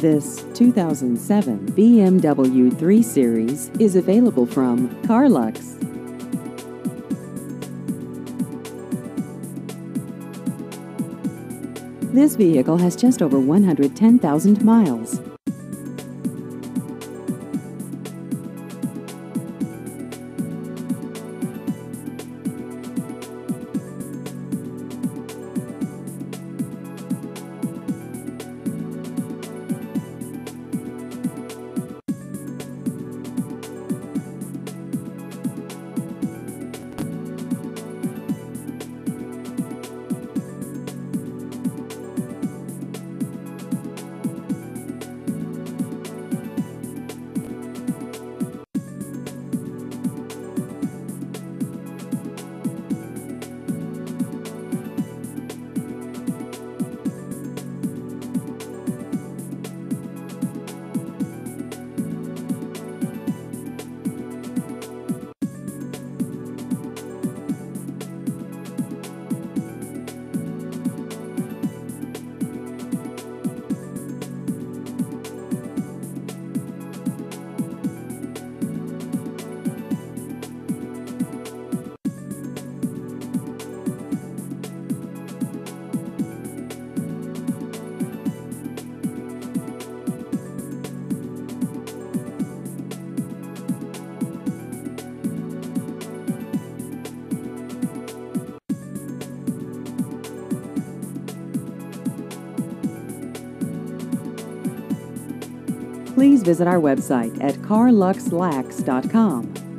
This 2007 BMW 3 Series is available from Carlux. This vehicle has just over 110,000 miles. Please visit our website at carluxlax.com.